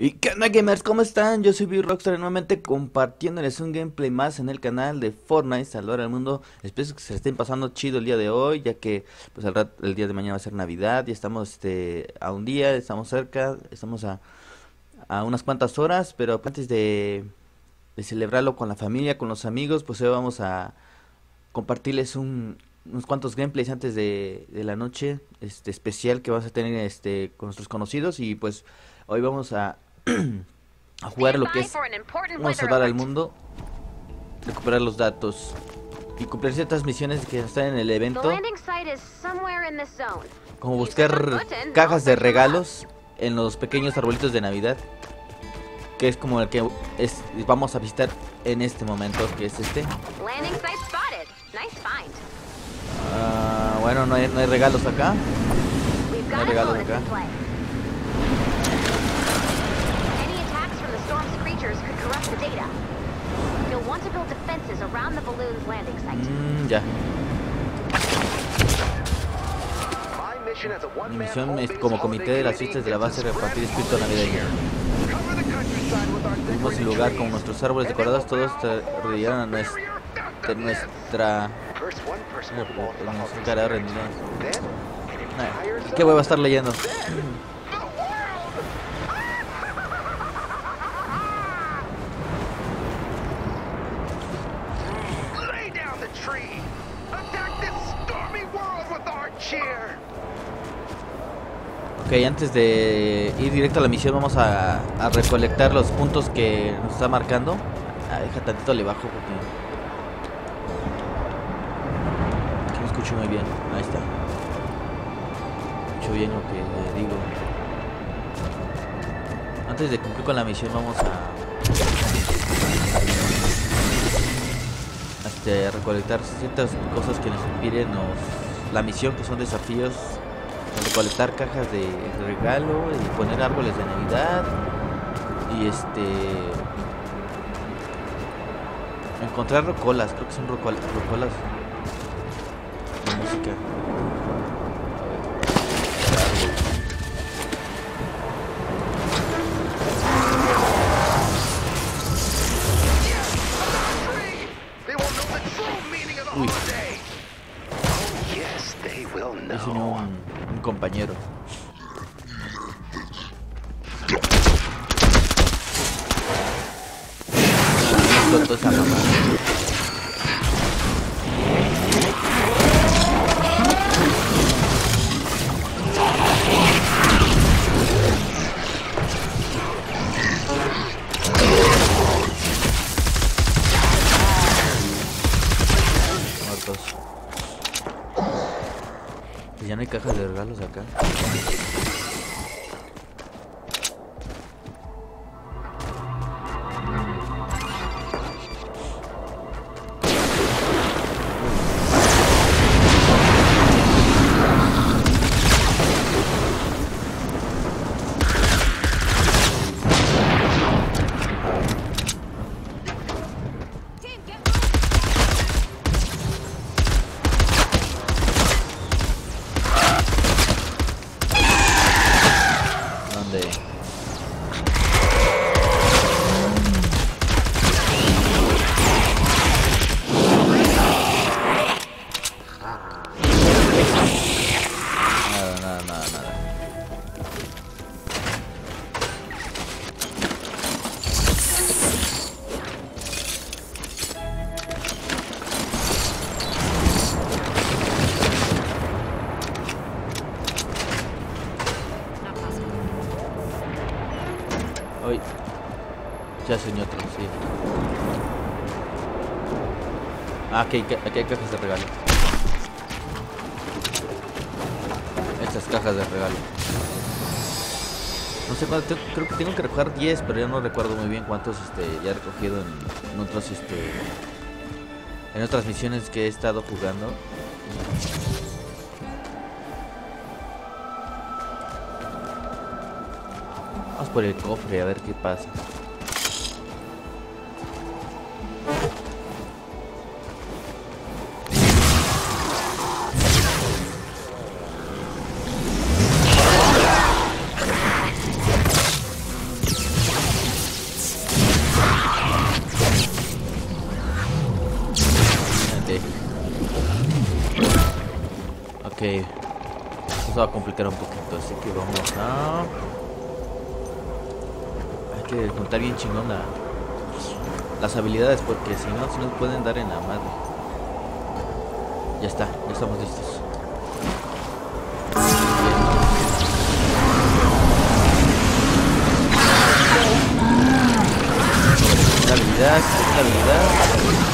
Y qué onda gamers, ¿cómo están? Yo soy Big Rockstar nuevamente compartiéndoles un gameplay más en el canal de Fortnite, saludar al mundo. Espero que se estén pasando chido el día de hoy, ya que pues al rato, el día de mañana va a ser Navidad y estamos este a un día, estamos cerca, estamos a, a unas cuantas horas, pero antes de, de celebrarlo con la familia, con los amigos, pues hoy vamos a compartirles un, unos cuantos gameplays antes de, de la noche este especial que vamos a tener este con nuestros conocidos y pues hoy vamos a a jugar lo que es vamos a salvar al mundo recuperar los datos y cumplir ciertas misiones que están en el evento como buscar cajas de regalos en los pequeños arbolitos de navidad que es como el que es, vamos a visitar en este momento que es este. Uh, bueno no hay, no hay regalos acá. No hay regalos acá Mm, ya. Mi misión es como comité de las fiestas de la base repartir espíritu navideño. Fuimos el lugar con nuestros árboles decorados, todos rodearon a nuestra, nuestra, nuestra ¿Qué voy a estar leyendo? Ok, antes de ir directo a la misión vamos a, recolectar los puntos que nos está marcando. Ah, deja tantito le bajo porque... Aquí me escucho muy bien. Ahí está. Escucho bien lo que digo. Antes de cumplir con la misión vamos a... Recolectar ciertas cosas que nos impiden nos, la misión, que son desafíos recolectar cajas de regalo y poner árboles de navidad y este encontrar rocolas creo que son rocolas, rocolas de música regalos acá. Ya unió otro, sí. Ah, aquí aquí hay cajas de regalo. Estas cajas de regalo. No sé cuánto, creo que tengo que recoger 10, pero ya no recuerdo muy bien cuántos este, ya he recogido en, en otros este en otras misiones que he estado jugando. Vamos por el cofre a ver qué pasa. Un poquito, así que vamos a... Hay que juntar bien chingón las habilidades, porque si no, se nos pueden dar en la madre. Ya está, ya estamos listos. La habilidad, la habilidad.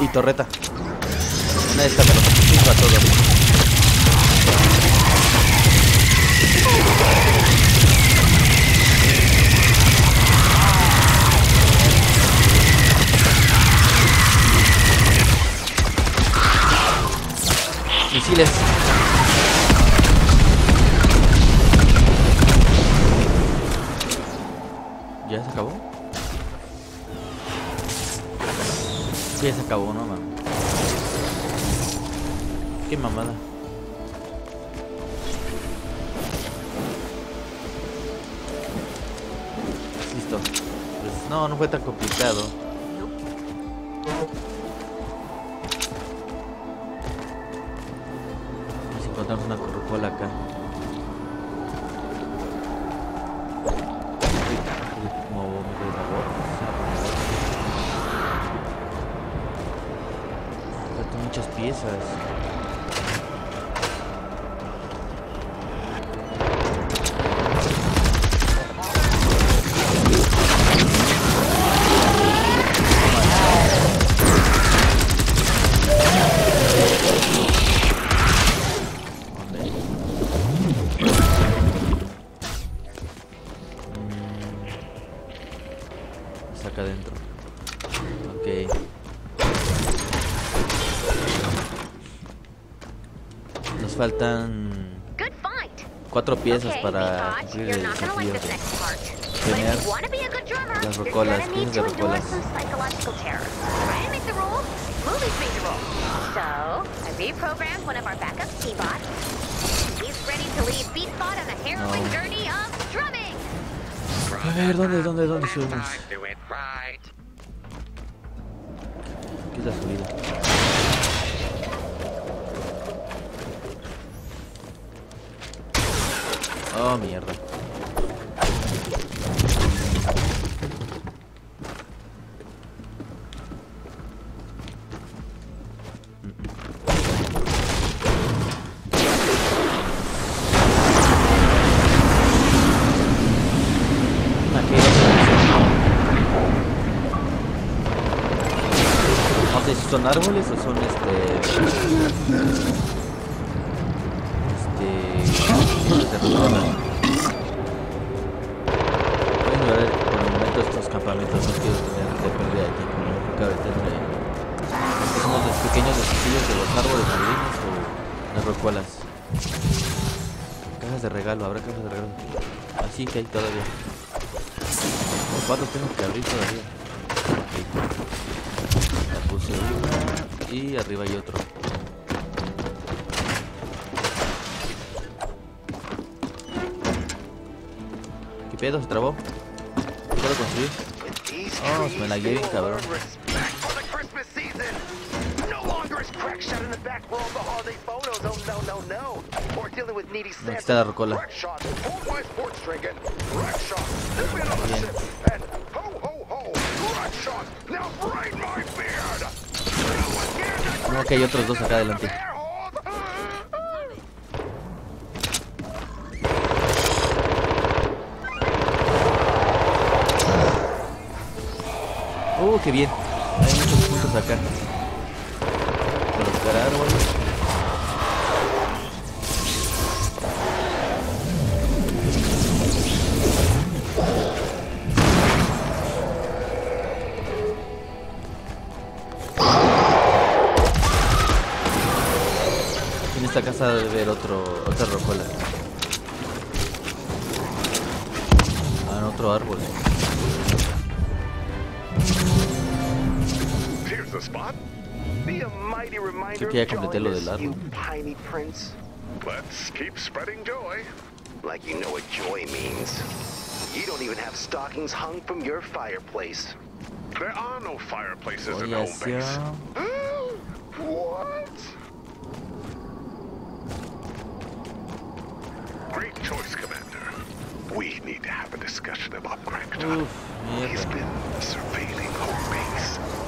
Y torreta. Una está me lo a todo. Misiles. Ya se acabó, no mames. Qué mamada. Listo. Pues no, no fue tan complicado. Jesus. Piezas para cumplir el desafío. Tener las rocolas, piezas de rocolas. So, I reprogrammed one of our backup T-bots. He's ready to lead Beatbot on a harrowing no. journey of drumming. A ver, ¿dónde, dónde, dónde subimos? ¿Qué es la subida? Oh, mierda. Son árboles o campamentos no quiero tener de pérdida de tiempo, no cabe tener somos los pequeños desafíos de los árboles marinos o las rocuelas. Cajas de regalo, habrá cajas de regalo. Así que hay todavía. ¿Cuántos tengo que abrir todavía? La puse una y arriba hay otro. pedo? ¿Se trabó? ¿Puedo construir? Se me la bien, cabrón. Aquí está la rocola. Bien. No, que hay otros dos acá adelante. que bien. Hay muchos puntos acá. Para los árboles. En esta casa debe haber otro, otra rocola. Ah, en otro árbol. The spot. Be a mighty reminder Creo que of completé lo del joyness, you árbol. tiny prince. Let's keep spreading joy. Like you know what joy means. You don't even have stockings hung from your fireplace. There are no fireplaces in Oye, home base. hacia... what? Great choice, Commander. We need to have a discussion about Crackjaw. Uf, He's mierda. been surveilling home base.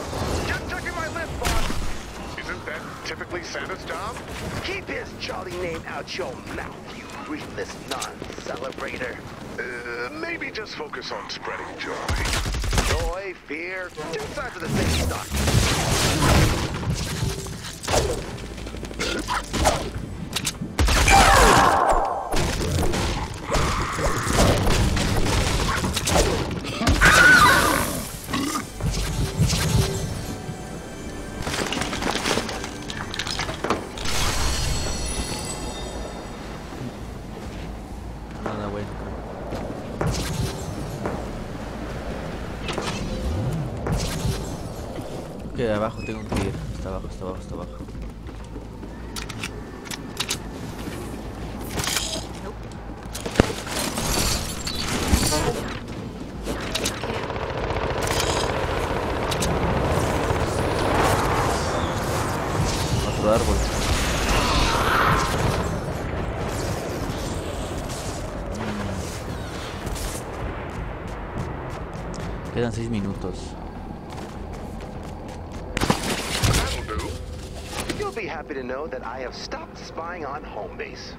Typically Santa's job? Keep his jolly name out your mouth, you ruthless non-celebrator. Uh, maybe just focus on spreading joy. Joy, fear, two sides of the same stock. Quedan seis minutos. That'll do. You'll be happy to know that I have stopped spying on home base.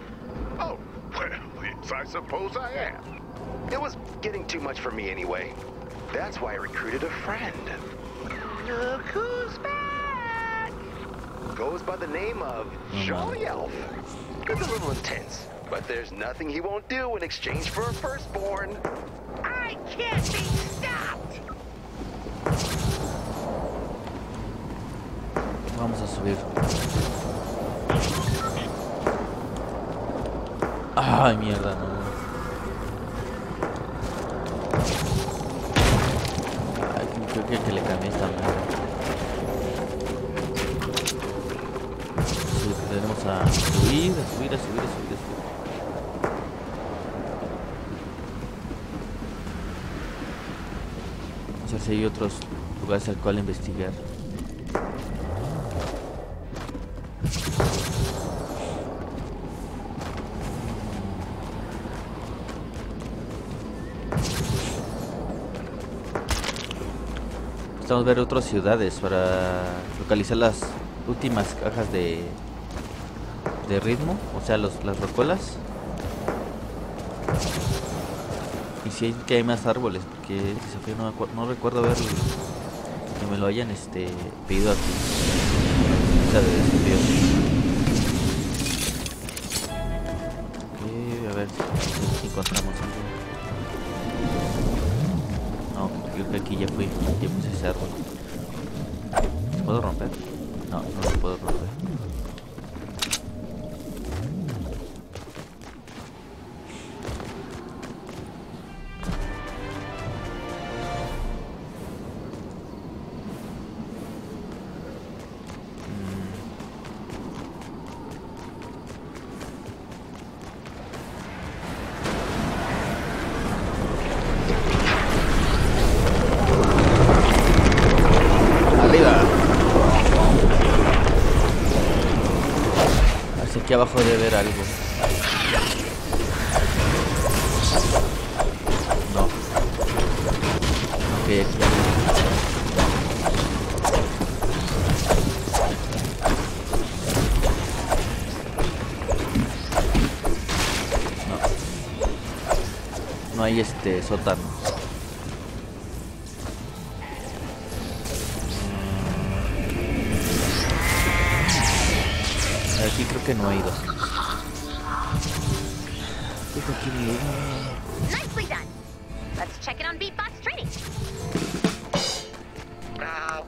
Oh, well, yes, I suppose I am. It was getting too much for me anyway. That's why I recruited a friend. Look who's back! Goes by the name of Jolly Elf. It's a little intense, but there's nothing he won't do in exchange for a firstborn. I can't be stopped! Subir. Ay, mierda, no. Ay, creo que, que le cambié esta madre. Sí, tenemos a subir, a subir, a subir, a subir, a subir. Vamos a hay otros lugares al cual investigar. Necesitamos ver otras ciudades para localizar las últimas cajas de de ritmo, o sea, los, las rocolas. Y si hay que hay más árboles, porque el desafío no, no recuerdo haber que me lo hayan este pedido aquí. Ok, a ver si encontramos algo. Creo que aquí ya fui, ya puse ese árbol. ¿Puedo romper? No, no lo puedo romper. Así que abajo debe haber algo. No. Ok, aquí. No. No hay este sótano. Que no he ido. Nicely done. Let's check it on Beatbox Training. No.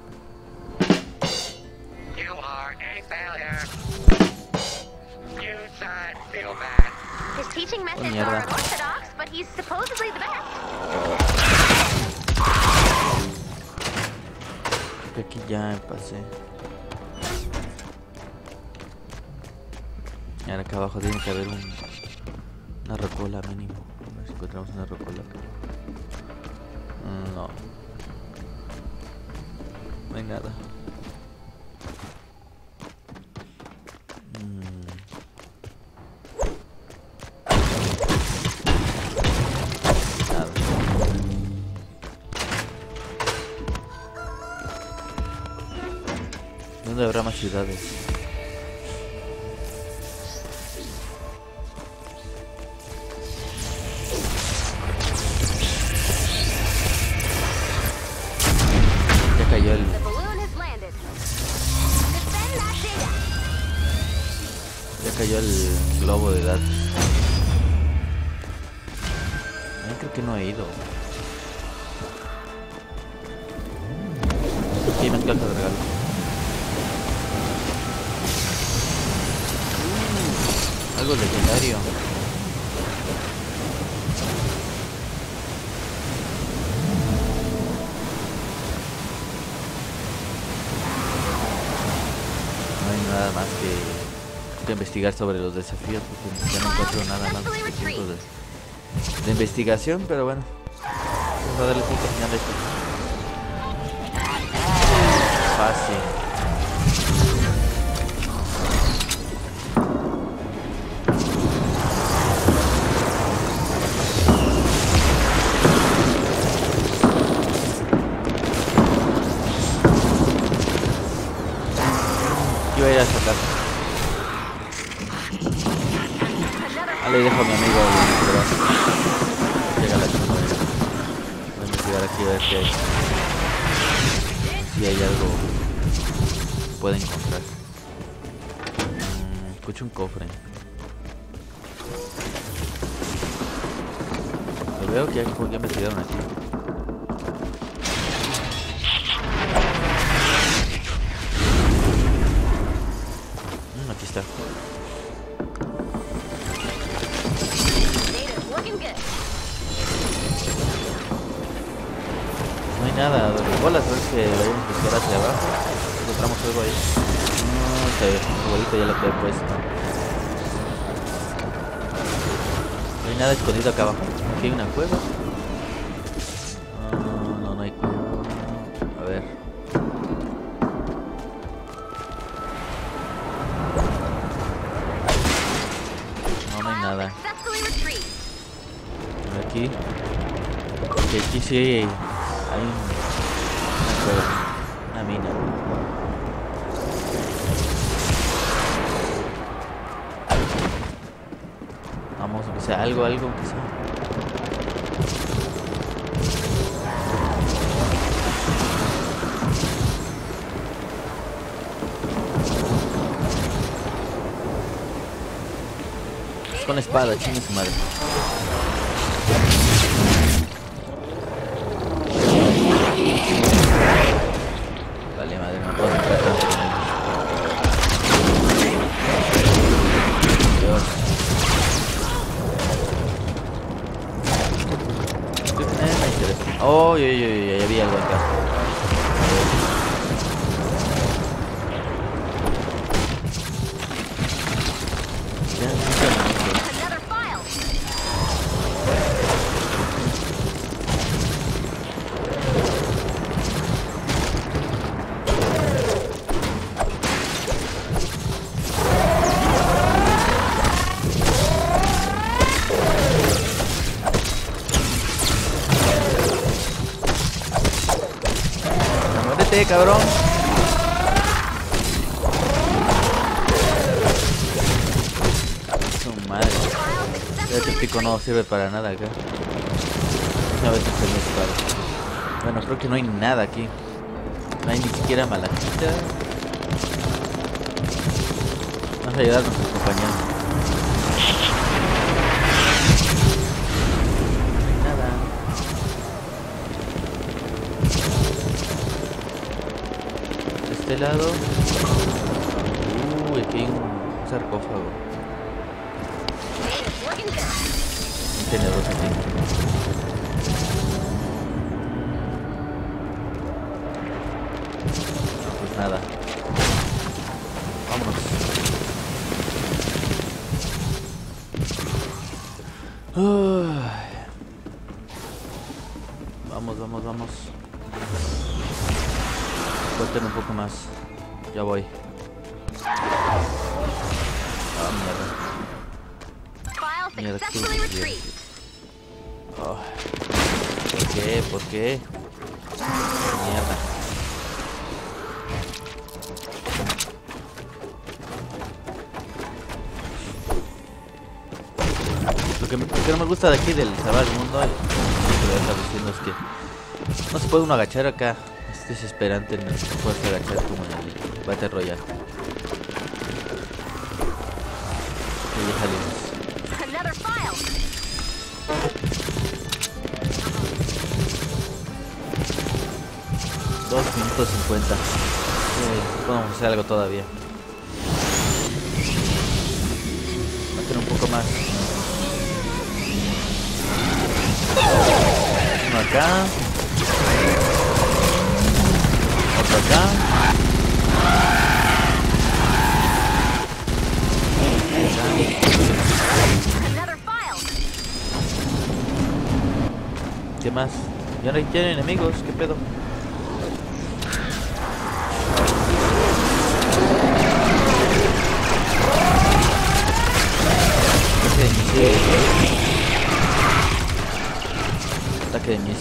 You are a failure. His teaching methods mierda. are unorthodox, but he's supposedly the best. Que aquí ya pasé. Y ahora acá abajo tiene que haber un, una rocola mínimo. A ver si encontramos una rocola. Mm, No. No hay. Mm. Nada. ¿Dónde habrá más ciudades? Data. Ya cayó el globo de datos. Yo creo que no he ido. Aquí me cajas de regalo. Algo legendario. No hay nada más que investigar sobre los desafíos porque ya no encuentro nada más de, de investigación, pero bueno. Vamos a darle punto final a esto. Aquí está. No hay nada, bolas, a ver que a buscar hacia abajo. Encontramos algo ahí. No, está bien, el bolito ya lo que he puesto. No hay nada escondido acá abajo. Aquí hay una cueva. Sí hay, hay un- una una mina. Vamos, que sea algo, algo que sea. Es con espada, chingue su madre. Oh, yo, yo, yo, ya algo acá. Cabrón. Su madre. Este pico no sirve para nada acá. A veces se me dispara. Bueno, creo que no hay nada aquí. No hay ni siquiera malachita. Vamos a ayudar a nuestros compañeros. Este lado. Uy, aquí hay un sarcófago. Tiene dos aquí. Pues nada. Lo que, me- lo que no me gusta de aquí del salvar el mundo, lo que diciendo es que no se puede uno agachar acá. Es desesperante no se puede agachar como en el Battle Royale. Y file. Dos minutos cincuenta. Sí, podemos hacer algo todavía. Meter un poco más. Acá. Otro acá. ¿Qué más? Ya no hay enemigos, ¿qué pedo?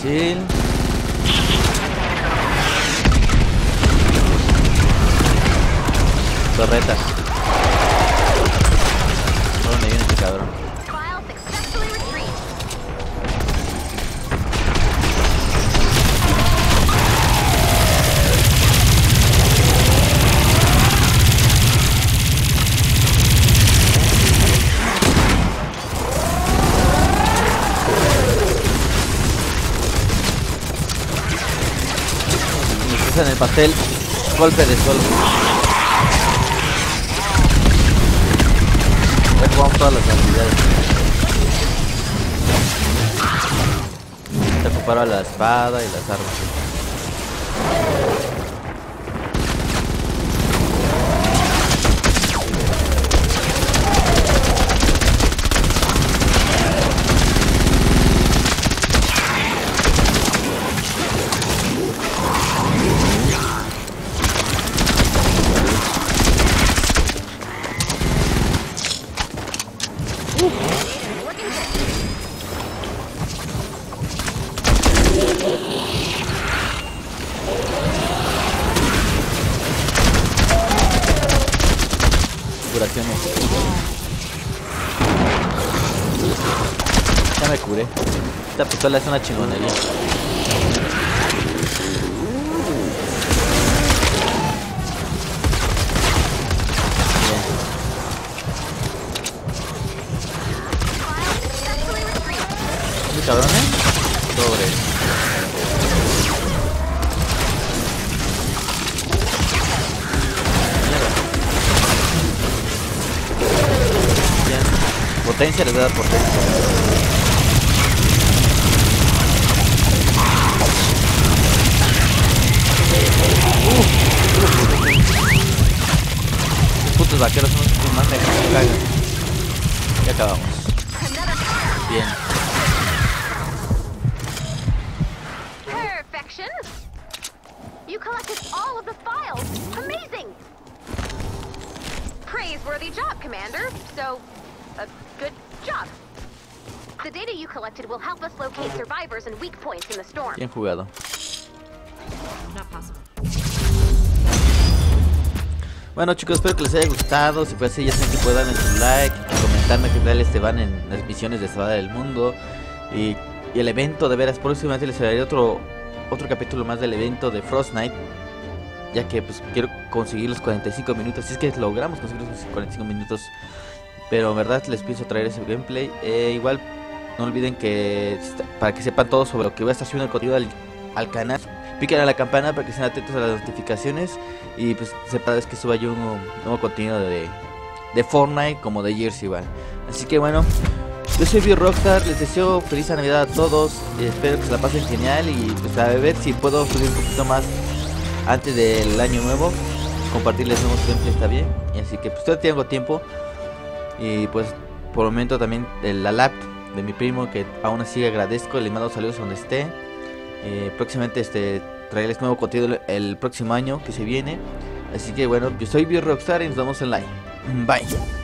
Ataque de Cruzan el pastel. Golpe de sol. Ya jugamos todas las habilidades. Se recupera la espada y las armas. Ya me curé. Esta pistola es una chingonería. File successfully retrieved. ¿Muy cabrones? Sobre. Potencia les da potencia. Los putos vaqueros son los que más me cagan. Ya acabamos. Bien. Perfection. You collected all of the files. Amazing. Praiseworthy job, Commander. So, a good job. The data you collected will help us locate survivors and weak points in the storm. Bien jugado. Not possible. Bueno chicos, espero que les haya gustado. Si fue así, ya saben que pueden darme su like, comentarme qué tal te van en las misiones de salvar el mundo. Y, y el evento, de veras, próximamente les haré otro, otro capítulo más del evento de Frost Knight. Ya que pues quiero conseguir los 45 minutos. Si es que logramos conseguir los 45 minutos. Pero en verdad les pienso traer ese gameplay. Eh, igual no olviden que para que sepan todo sobre lo que voy a estar subiendo el contenido al, al canal. Piquen a la campana para que estén atentos a las notificaciones. Y pues sepa vez que suba yo un nuevo, contenido de, de Fortnite como de Gears igual. Así que bueno, Yo soy Bio Rockstar, les deseo feliz Navidad a todos, espero que se la pasen genial y pues a ver si puedo subir un poquito más antes del año nuevo, compartirles nuevos gameplays está bien, así que pues todavía tengo tiempo y pues por el momento también la lap de mi primo que aún así agradezco, le mando saludos donde esté, Eh, próximamente este traerles nuevo contenido el, el próximo año que se viene, así que bueno, yo soy Bio Rockstar y nos vemos en live, bye.